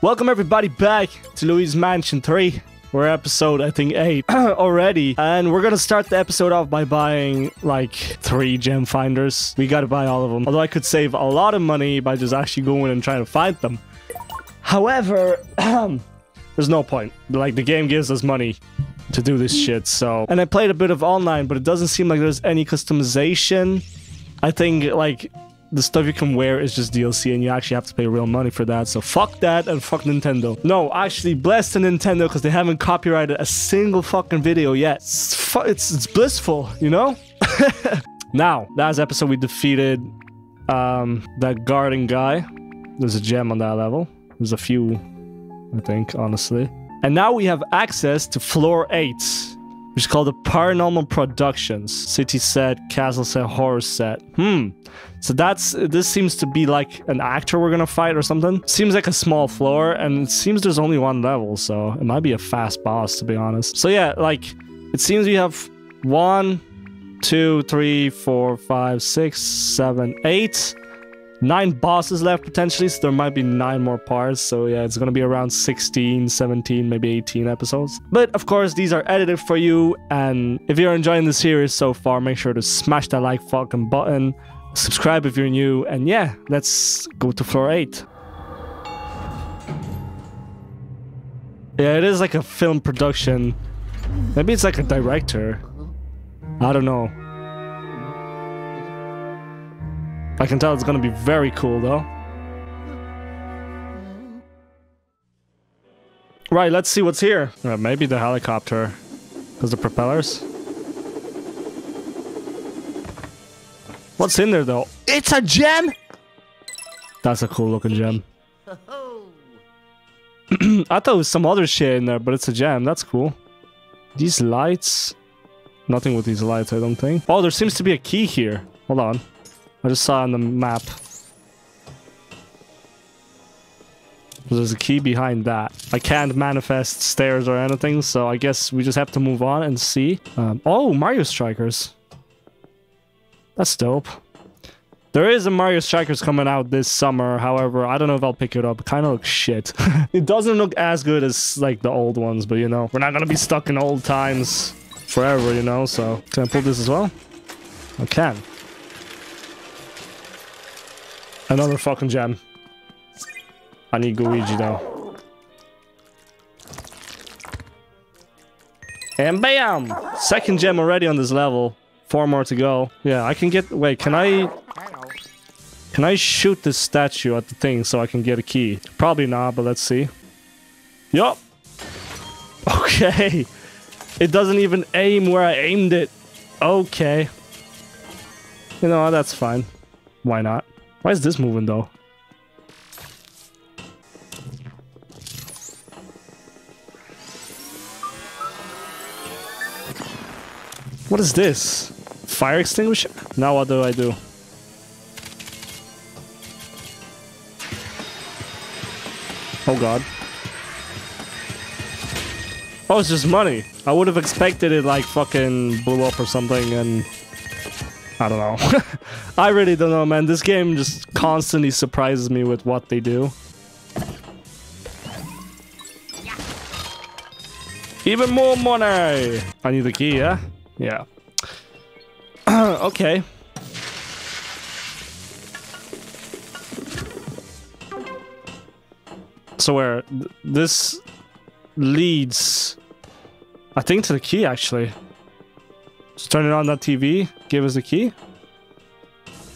Welcome everybody back to Luigi's Mansion 3. We're episode, I think, 8 already. And we're gonna start the episode off by buying, like, three gem finders. We gotta buy all of them. Although I could save a lot of money by just actually going and trying to find them. However, there's no point. Like, the game gives us money to do this shit, so... And I played a bit of online, but it doesn't seem like there's any customization. I think, like, the stuff you can wear is just DLC and you actually have to pay real money for that. So fuck that and fuck Nintendo. No, actually bless the Nintendo because they haven't copyrighted a single fucking video yet. It's, it's, it's blissful, you know? now, last episode we defeated um, that garden guy. There's a gem on that level. There's a few, I think, honestly. And now we have access to floor 8 which is called the Paranormal Productions City Set, Castle Set, Horror Set. Hmm. So that's this seems to be like an actor we're gonna fight or something. Seems like a small floor, and it seems there's only one level, so it might be a fast boss to be honest. So yeah, like it seems we have one, two, three, four, five, six, seven, eight nine bosses left potentially so there might be nine more parts. So yeah it's gonna be around 16 17 maybe 18 episodes. But of course these are edited for you and if you're enjoying the series so far make sure to smash that like fucking button subscribe if you're new and yeah let's go to floor 8 yeah it is like a film production. Maybe it's like a director. I don't know I can tell it's gonna be very cool though. Right, let's see what's here. Uh, maybe the helicopter. Because the propellers. What's in there though? It's a gem! That's a cool looking gem. I thought it was some other shit in there, but it's a gem. That's cool. These lights... Nothing with these lights, I don't think. Oh, there seems to be a key here. Hold on. I just saw on the map. There's a key behind that. I can't manifest stairs or anything, so I guess we just have to move on and see. Um, oh, Mario Strikers. That's dope. There is a Mario Strikers coming out this summer, however, I don't know if I'll pick it up. Kind of looks shit. it doesn't look as good as, like, the old ones, but, you know, we're not gonna be stuck in old times forever, you know, so... Can I pull this as well? I can. Another fucking gem. I need Luigi though. And bam! Second gem already on this level. Four more to go. Yeah, I can get... Wait, can I... Can I shoot this statue at the thing so I can get a key? Probably not, but let's see. Yup. Okay. It doesn't even aim where I aimed it. Okay. You know, that's fine. Why not? Why is this moving though? What is this? Fire extinguisher? Now what do I do? Oh god. Oh, it's just money. I would have expected it like fucking blew up or something and... I don't know. I really don't know, man. This game just constantly surprises me with what they do. Even more money! I need the key, yeah? Yeah. okay. So where th this leads, I think to the key actually. Just turn it on that TV, give us the key.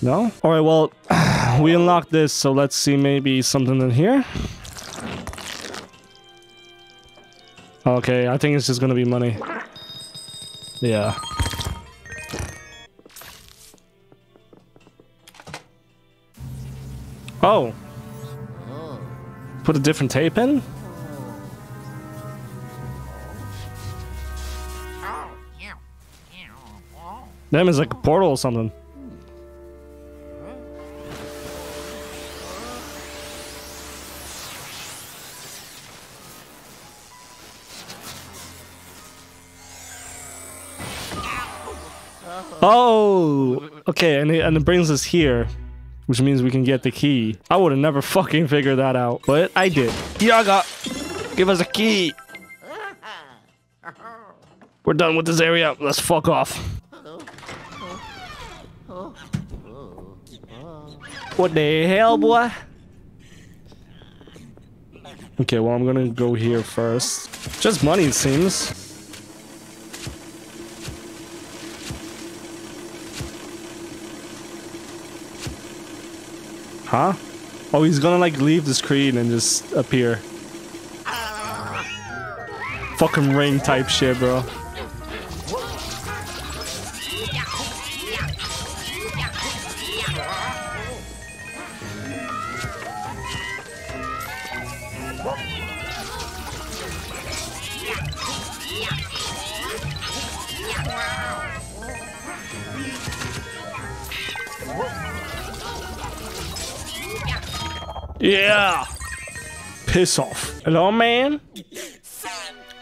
No? Alright, well, we unlocked this, so let's see maybe something in here. Okay, I think it's just gonna be money. Yeah. Oh. Put a different tape in? Oh, oh, oh. Damn, it's like a portal or something. Okay, and it, and it brings us here. which means we can get the key. I would have never fucking figured that out, but I did. Yaga, give us a key. We're done with this area. Let's fuck off. What the hell, boy? Okay, well, I'm gonna go here first. Just money, it seems. Huh? Oh, he's gonna like leave the screen and just appear. Fucking ring type shit, bro. Piss off. Hello, man.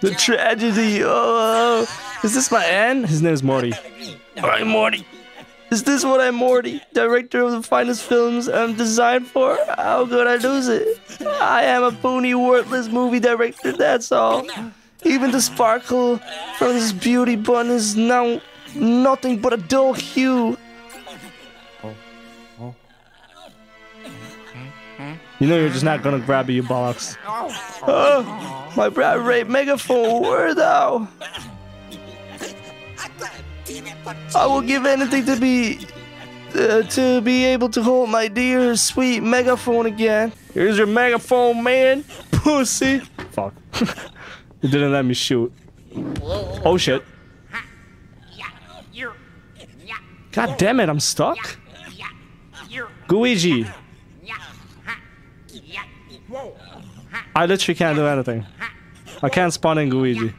The tragedy. Oh, is this my end? His name is Morty. All right, Morty. Is this what I'm Morty, director of the finest films I'm designed for? How could I lose it? I am a puny, worthless movie director, that's all. Even the sparkle from this beauty bun is now nothing but a dull hue. You know you're just not gonna grab your bollocks. Oh, my brad rate megaphone, where thou? I will give anything to be uh, to be able to hold my dear sweet megaphone again. Here's your megaphone, man. Pussy. Fuck. it didn't let me shoot. Oh shit. God damn it, I'm stuck. Luigi. I literally can't do anything. I can't spawn in Luigi.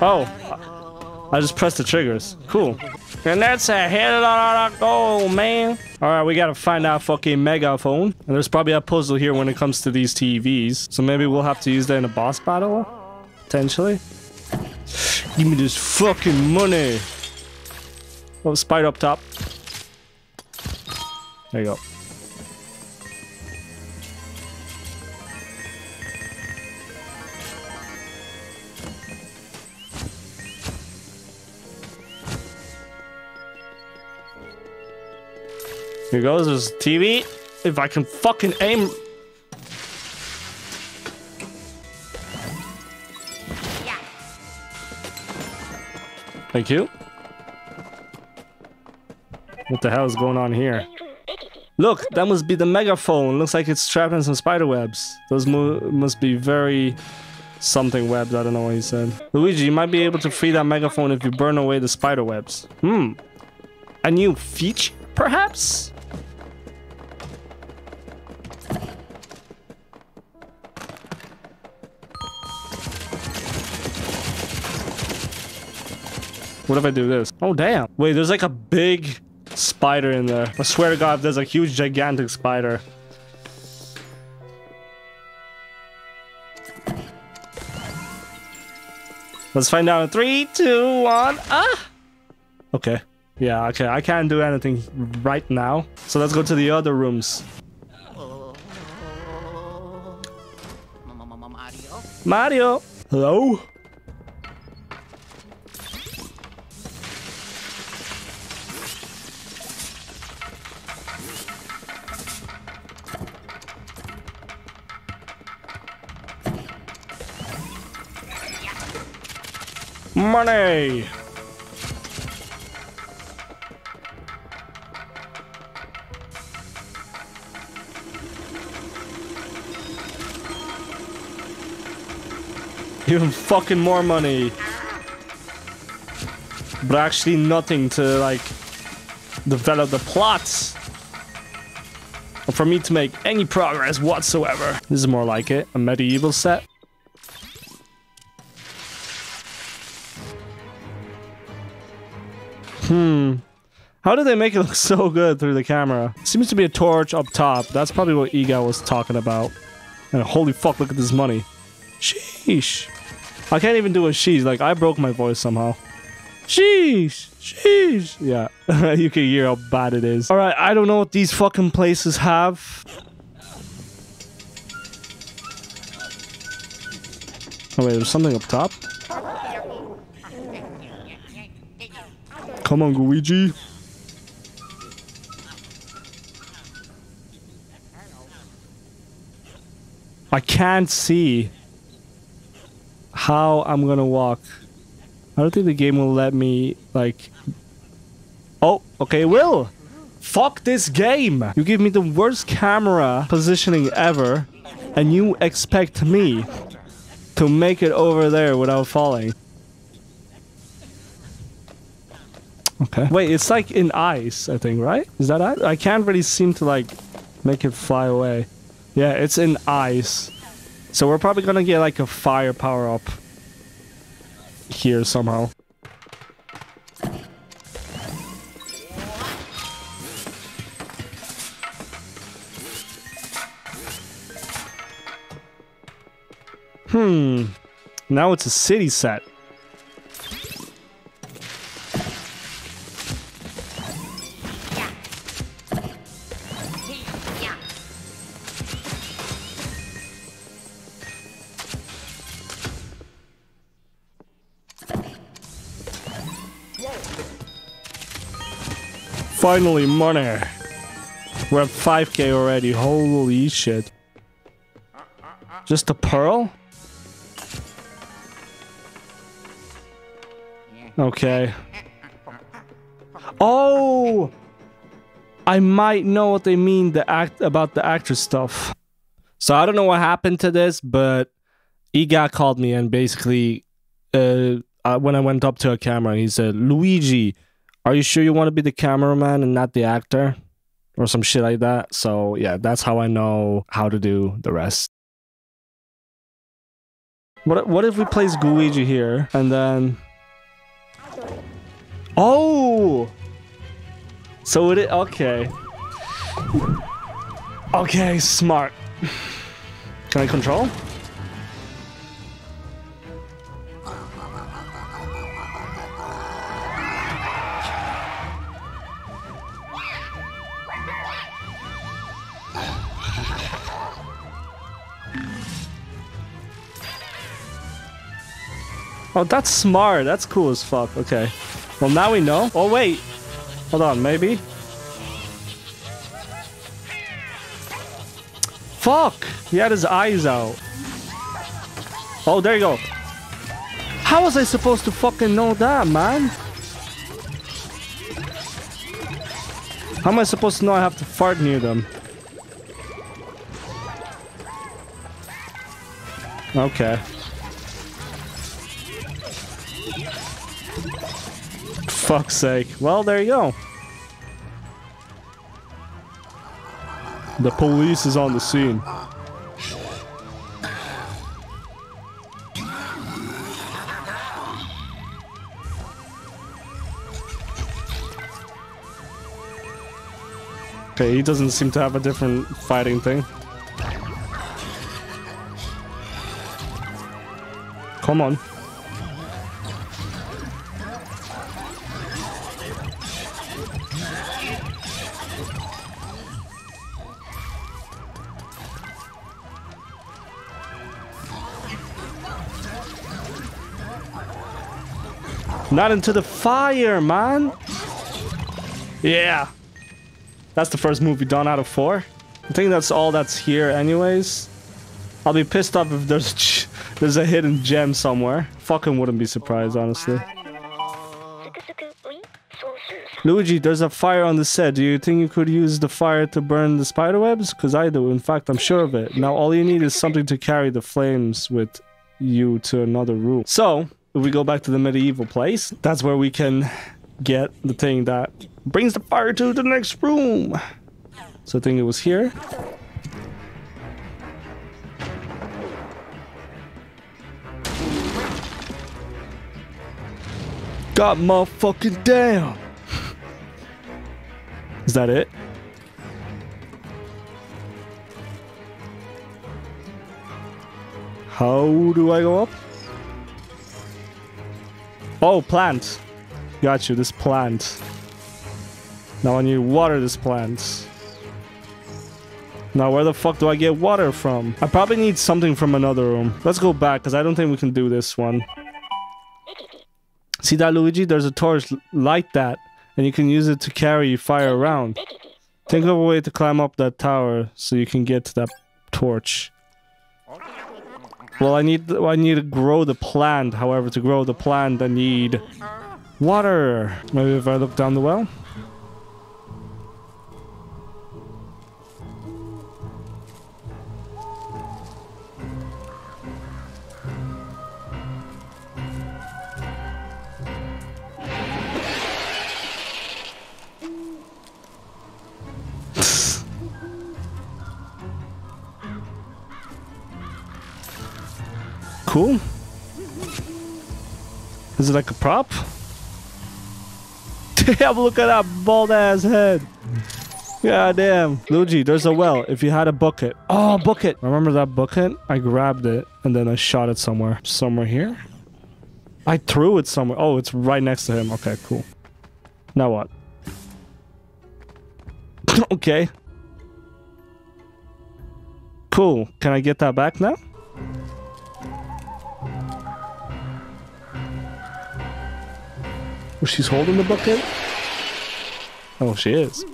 Oh. I just pressed the triggers. Cool. And that's a hit on our goal, man. Alright, we gotta find out fucking megaphone. And there's probably a puzzle here when it comes to these TVs. So maybe we'll have to use that in a boss battle? Potentially. Give me this fucking money. Oh, spider up top. There you go. Here goes, there's TV. If I can fucking aim. Thank you. What the hell is going on here? Look, that must be the megaphone. Looks like it's trapped in some spider webs. Those must be very something webs. I don't know what he said. Luigi, you might be able to free that megaphone if you burn away the spider webs. Hmm. A new feature, perhaps? What if I do this? Oh, damn. Wait, there's like a big spider in there. I swear to God, there's a huge, gigantic spider. Let's find out three, two, one. Ah! Okay. Yeah, okay. I can't do anything right now. So let's go to the other rooms. Mario? Mario! Hello? Money! Even fucking more money. But actually nothing to like develop the plots. Or for me to make any progress whatsoever. This is more like it. A medieval set. Hmm. How did they make it look so good through the camera? Seems to be a torch up top. That's probably what Ega was talking about. And holy fuck, look at this money. Sheesh. I can't even do a sheesh. Like, I broke my voice somehow. Sheesh. Sheesh. Yeah, you can hear how bad it is. All right, I don't know what these fucking places have. Oh wait, there's something up top. Come on, Luigi. I can't see how I'm gonna walk. I don't think the game will let me, like... Oh, okay, will! Fuck this game! You give me the worst camera positioning ever, and you expect me to make it over there without falling. Okay. Wait, it's like in ice, I think, right? Is that it? I can't really seem to, like, make it fly away. Yeah, it's in ice. So we're probably gonna get, like, a fire power-up here somehow. Hmm. Now it's a city set. Finally, money. We're at 5k already. Holy shit. Just a pearl? Okay. Oh! I might know what they mean the act about the actor stuff. So I don't know what happened to this, but Iga called me and basically, uh, uh, when I went up to a camera, he said, "Luigi, are you sure you want to be the cameraman and not the actor?" Or some shit like that. So yeah, that's how I know how to do the rest. What what if we place Luigi here and then Oh! So would it okay. Okay, smart. Can I control? Oh, that's smart. That's cool as fuck. Okay. Well, now we know. Oh, wait. Hold on, maybe? Fuck! He had his eyes out. Oh, there you go. How was I supposed to fucking know that, man? How am I supposed to know I have to fart near them? Okay. Fuck's sake. Well, there you go. The police is on the scene. Okay, he doesn't seem to have a different fighting thing. Come on. Not into the fire, man. Yeah. That's the first movie done out of four. I think that's all that's here anyways. I'll be pissed off if there's there's a hidden gem somewhere. Fucking wouldn't be surprised, honestly. Luigi, there's a fire on the set. Do you think you could use the fire to burn the spiderwebs? Because I do. In fact, I'm sure of it. Now, all you need is something to carry the flames with you to another room. So, if we go back to the medieval place, that's where we can get the thing that brings the fire to the next room. So I think it was here. Got motherfucking down. Is that it? How do I go up? Oh, plant. Got you, this plant. Now I need to water this plant. Now where the fuck do I get water from? I probably need something from another room. Let's go back, because I don't think we can do this one. See that, Luigi? There's a torch. Light that, and you can use it to carry fire around. Think of a way to climb up that tower so you can get to that torch. Well, I need I need to grow the plant. However, to grow the plant, I need water. Maybe if I look down the well. Cool. Is it like a prop? Damn, look at that bald ass head. God damn. Luigi, there's a well. If you had a bucket. Oh, bucket. Remember that bucket? I grabbed it and then I shot it somewhere. Somewhere here? I threw it somewhere. Oh, it's right next to him. Okay, cool. Now what? okay. Cool. Can I get that back now? Oh, she's holding the bucket? Oh, she is.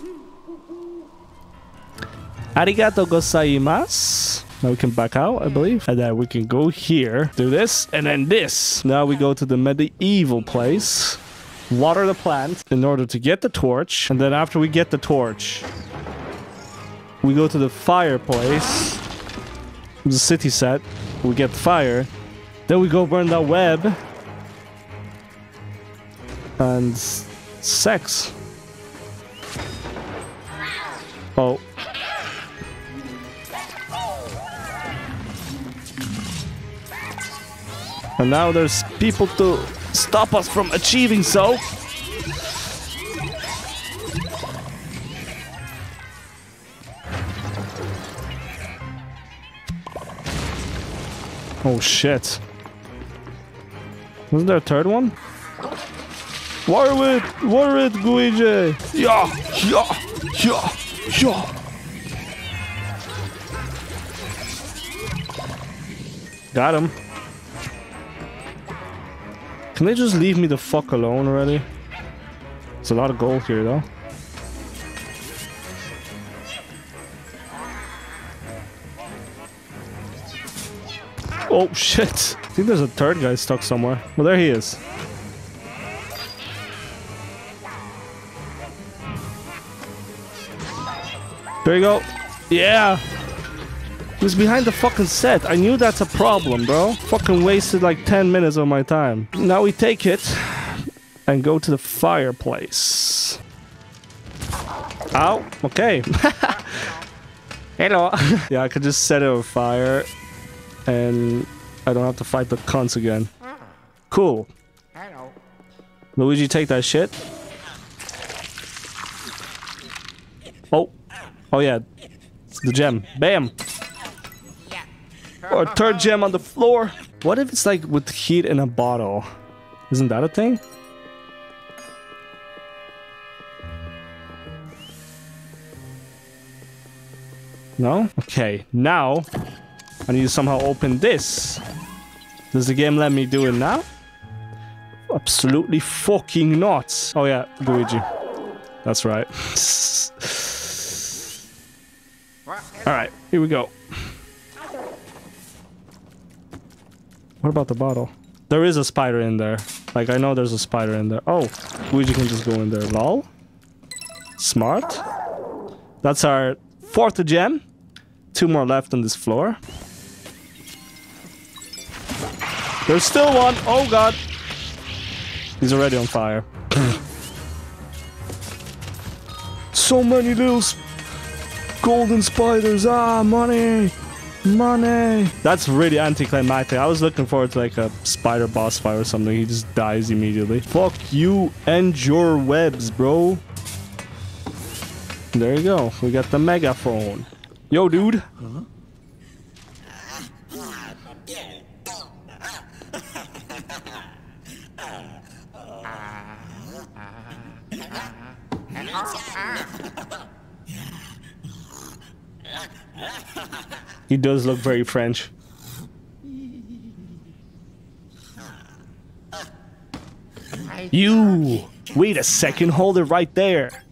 Arigato gozaimasu. Now we can back out, I believe. And then we can go here, do this, and then this. Now we go to the medieval place, water the plant in order to get the torch. And then after we get the torch, we go to the fireplace. The city set. We get the fire. Then we go burn that web. And sex. Oh. And now there's people to stop us from achieving so. Oh shit. Wasn't there a third one? Water it! Water it, Guigi! Yeah! Yeah! Yeah! Yeah! Got him. Can they just leave me the fuck alone already? It's a lot of gold here though. Oh shit! I think there's a third guy stuck somewhere. Well, there he is. There you go. Yeah! He was behind the fucking set. I knew that's a problem, bro. Fucking wasted like 10 minutes of my time. Now we take it and go to the fireplace. Ow. Okay. Hello. yeah, I could just set it on fire and I don't have to fight the cunts again. Cool. Hello. Luigi, take that shit. Oh. Oh yeah. It's the gem. Bam. Or third gem on the floor. What if it's like with heat in a bottle? Isn't that a thing? No? Okay, now I need to somehow open this. Does the game let me do it now? Absolutely fucking not. Oh yeah, Luigi. That's right. Alright, here we go. What about the bottle? There is a spider in there. Like, I know there's a spider in there. Oh, Luigi can just go in there. Lol. Smart. That's our fourth gem. Two more left on this floor. There's still one. Oh, God. He's already on fire. so many little golden spiders. Ah, money. Money. That's really anticlimactic. I was looking forward to like a spider boss fight or something. He just dies immediately. Fuck you and your webs, bro. There you go. We got the megaphone. Yo, dude. He does look very French. You! Wait a second, hold it right there.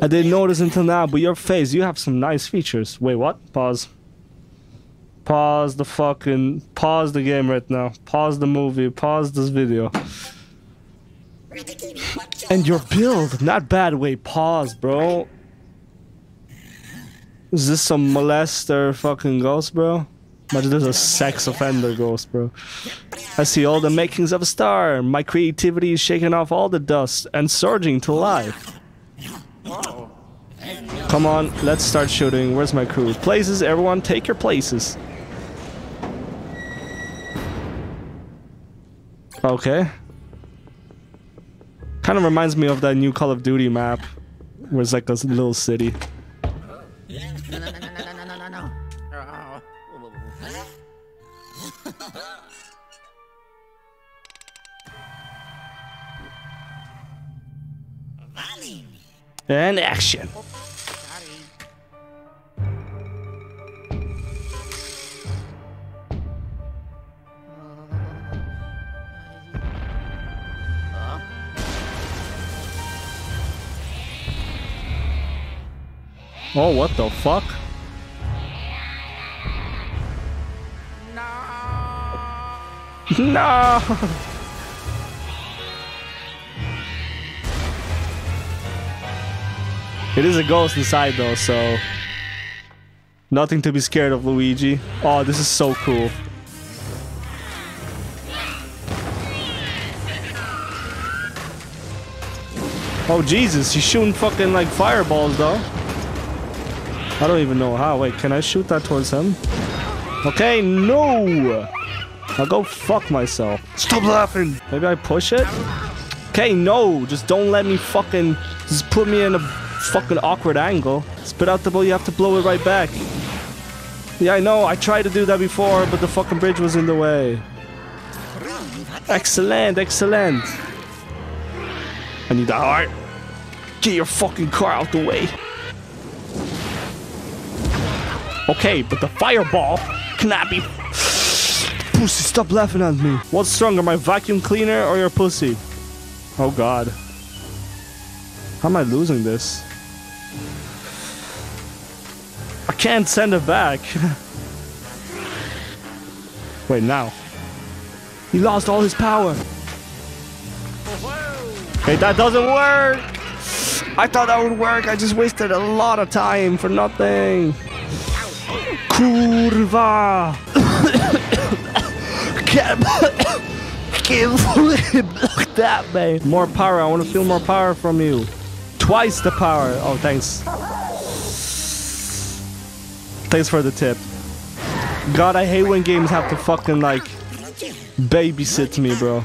I didn't notice until now, but your face, you have some nice features. Wait, what? Pause. Pause the fucking... Pause the game right now. Pause the movie. Pause this video. And your build, not bad. Wait, pause, bro. Is this some molester fucking ghost, bro? Imagine there's a sex offender ghost, bro. I see all the makings of a star. My creativity is shaking off all the dust and surging to life. Come on, let's start shooting. Where's my crew? Places, everyone, take your places. Okay. Kind of reminds me of that new Call of Duty map, where it's like a little city. And action. Oh, what the fuck? No! it is a ghost inside though, so... Nothing to be scared of, Luigi. Oh, this is so cool. Oh, Jesus, he's shooting fucking like fireballs though. I don't even know how. Wait, can I shoot that towards him? Okay, no! I'll go fuck myself. Stop laughing! Maybe I push it? Okay, no! Just don't let me fucking... Just put me in a fucking awkward angle. Spit out the ball, you have to blow it right back. Yeah, I know. I tried to do that before, but the fucking bridge was in the way. Excellent, excellent. I need that heart. Get your fucking car out the way. Okay, but the fireball cannot be. Pussy, stop laughing at me. What's stronger, my vacuum cleaner or your pussy? Oh god. How am I losing this? Can't send it back. Wait, now. He lost all his power. Hey, that doesn't work! I thought that would work. I just wasted a lot of time for nothing. Kurva! Can't, can't block that, man. More power. I want to feel more power from you. Twice the power. Oh, thanks. Thanks for the tip. God, I hate when games have to fucking like babysit me, bro.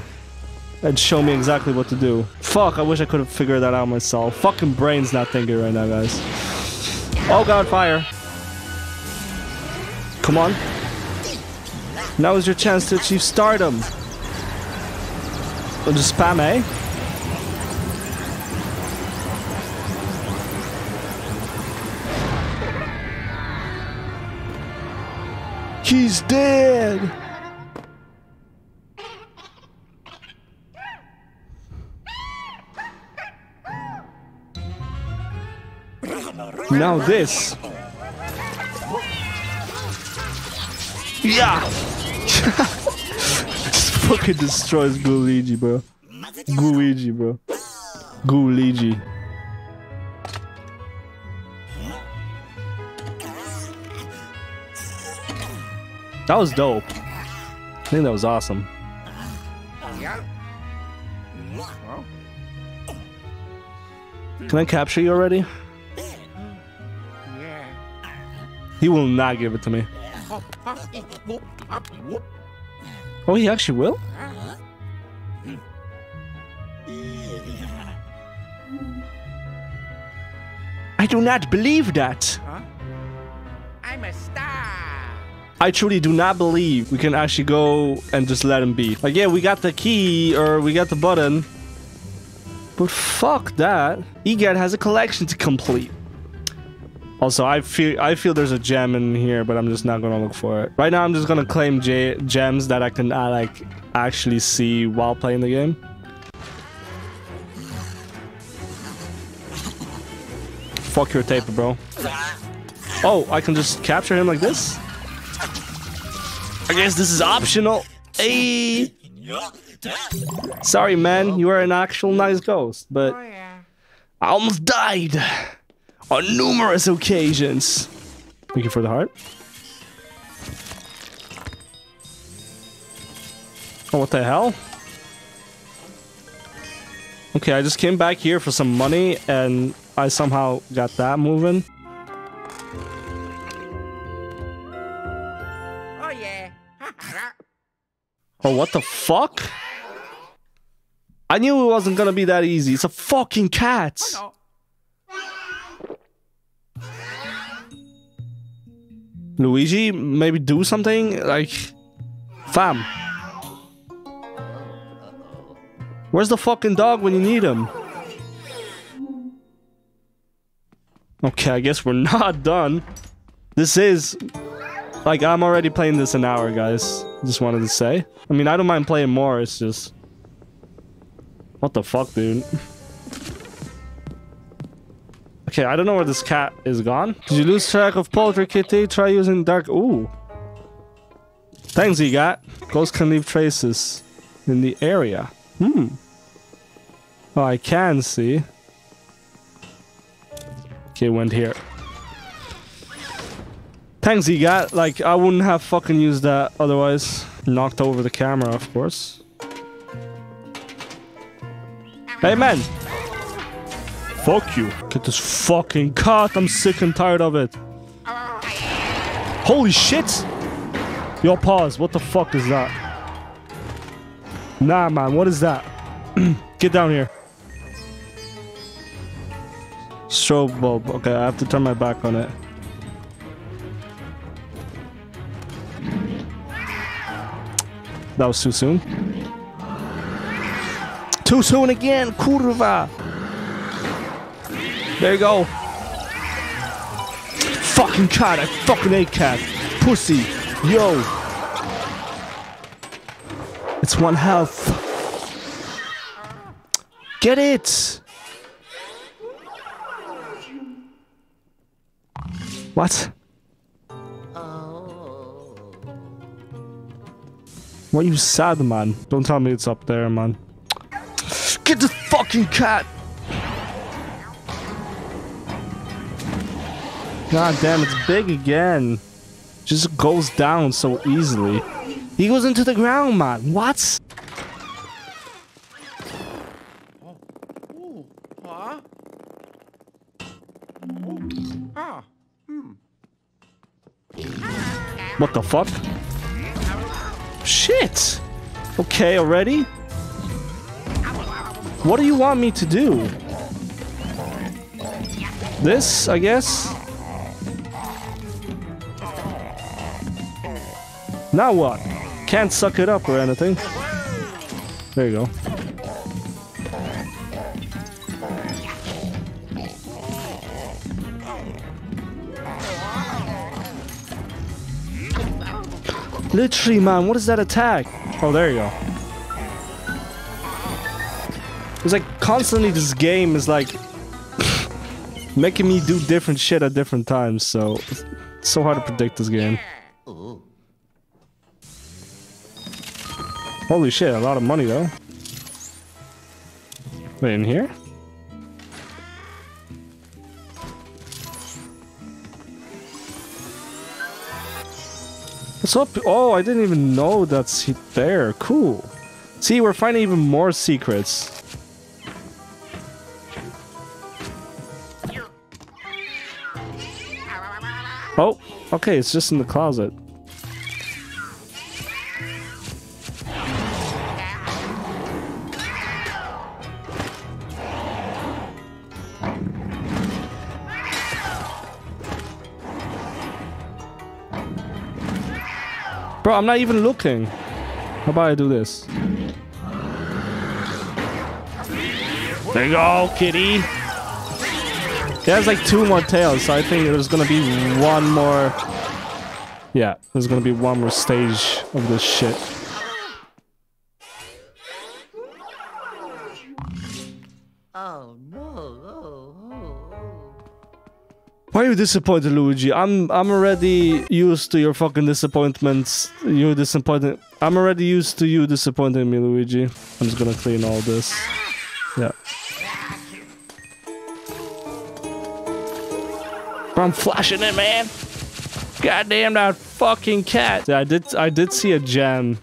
And show me exactly what to do. Fuck, I wish I could have figured that out myself. Fucking brain's not thinking right now, guys. Oh god, fire. Come on. Now is your chance to achieve stardom. Oh, just spam A. He's dead. Now this. Yeah. Just fucking destroys Luigi, bro. Luigi, bro. Luigi. That was dope. I think that was awesome. Can I capture you already? He will not give it to me. Oh, he actually will? I do not believe that. I'm a star. I truly do not believe we can actually go and just let him be. Like, yeah, we got the key or we got the button. But fuck that. EGAT has a collection to complete. Also, I feel I feel there's a gem in here, but I'm just not gonna look for it. Right now, I'm just gonna claim gems that I can uh, like actually see while playing the game. Fuck your tape, bro. Oh, I can just capture him like this? I guess this is optional. Hey. Sorry, man. You are an actual nice ghost, but Oh, yeah. I almost died on numerous occasions. Thank you for the heart. Oh, what the hell? Okay, I just came back here for some money and I somehow got that moving. Oh, what the fuck? I knew it wasn't gonna be that easy. It's a fucking cat. Luigi, maybe do something? Like, fam. Where's the fucking dog when you need him? Okay, I guess we're not done. This is... Like, I'm already playing this an hour, guys. Just wanted to say. I mean, I don't mind playing more, it's just... What the fuck, dude? Okay, I don't know where this cat is gone. Did you lose track of Polterkitty? Try using dark... Ooh. Thanks, you got. Ghosts can leave traces in the area. Hmm. Oh, I can see. Okay, went here. Thanks, he got. Like, I wouldn't have fucking used that otherwise. Knocked over the camera, of course. Hey, man. Fuck you. Get this fucking cat. I'm sick and tired of it. Holy shit. Yo, pause. What the fuck is that? Nah, man. What is that? Get down here. Strobe bulb. Okay, I have to turn my back on it. That was too soon. Too soon again, kurva. There you go. Fucking cat, I fucking hate cat. Pussy. Yo. It's one health. Get it. What? Why you sad, man? Don't tell me it's up there, man. Get the fucking cat! God damn, it's big again. Just goes down so easily. He goes into the ground, man. What? Ooh. Huh? Ooh. Ah. What the fuck? Shit! Okay, already? What do you want me to do? This, I guess? Now what? Can't suck it up or anything. There you go. Literally, man, what is that attack? Oh, there you go. It's like constantly this game is like making me do different shit at different times, so it's so hard to predict this game. Holy shit, a lot of money though. Wait, in here? What's up? Oh, I didn't even know that's there. Cool. See, we're finding even more secrets. Oh, okay, it's just in the closet. I'm not even looking. How about I do this? There you go, kitty. He has like two more tails, so I think there's gonna be one more. Yeah, there's gonna be one more stage of this shit. Why are you disappointed, Luigi? I'm I'm already used to your fucking disappointments. You disappointed. I'm already used to you disappointing me, Luigi. I'm just gonna clean all this. Yeah. I'm flashing it, man. Goddamn that fucking cat. Yeah, I did I did see a gem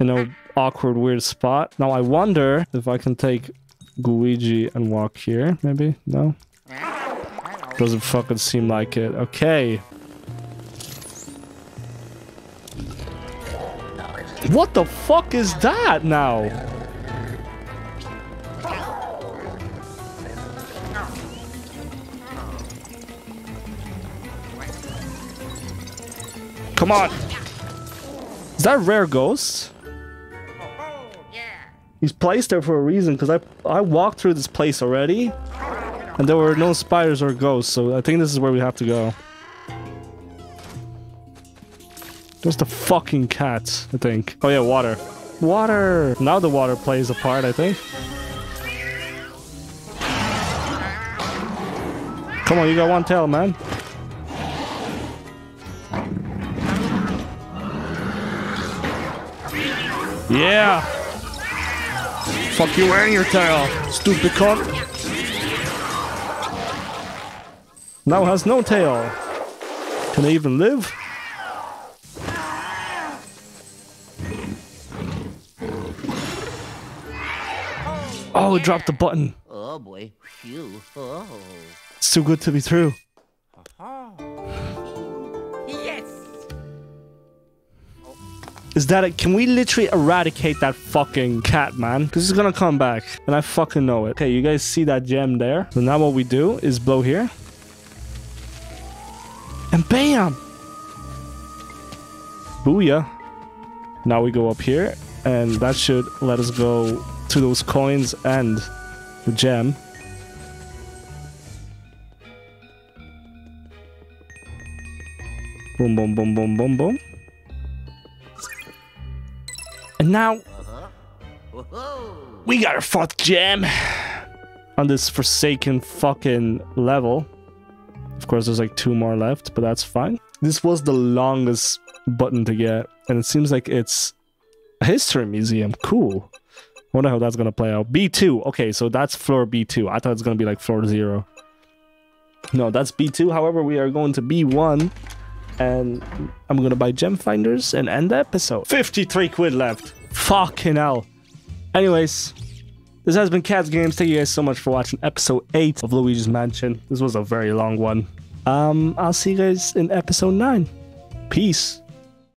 in a awkward weird spot. Now I wonder if I can take Luigi and walk here, maybe? No? Doesn't fucking seem like it. Okay. What the fuck is that now? Come on. Is that a rare ghost? Oh. He's placed there for a reason because I I walked through this place already and there were no spiders or ghosts, so I think this is where we have to go. There's the fucking cat, I think. Oh yeah, water. Water! Now the water plays a part, I think. Come on, you got one tail, man. Yeah! Fuck you and your tail, stupid cunt. Now has no tail. Can they even live? Oh, it dropped the button. Oh boy. Phew. Oh. It's too good to be true. Yes. Is that it? Can we literally eradicate that fucking cat, man? Because he's gonna come back. And I fucking know it. Okay, you guys see that gem there? So now what we do is blow here. And bam! Booyah. Now we go up here. And that should let us go to those coins and the gem. Boom, boom, boom, boom, boom, boom. And now we got our fourth gem on this forsaken fucking level. Course, there's like two more left, but that's fine. This was the longest button to get, and it seems like it's a history museum. Cool. Wonder how that's gonna play out. B2. Okay, so that's floor B2. I thought it's gonna be like floor zero. No, that's B2. However, we are going to B1 and I'm gonna buy gem finders and end the episode. 53 quid left. Fucking hell. Anyways, this has been Kac Games. Thank you guys so much for watching episode 8 of Luigi's Mansion. This was a very long one. Um, I'll see you guys in episode 9. Peace.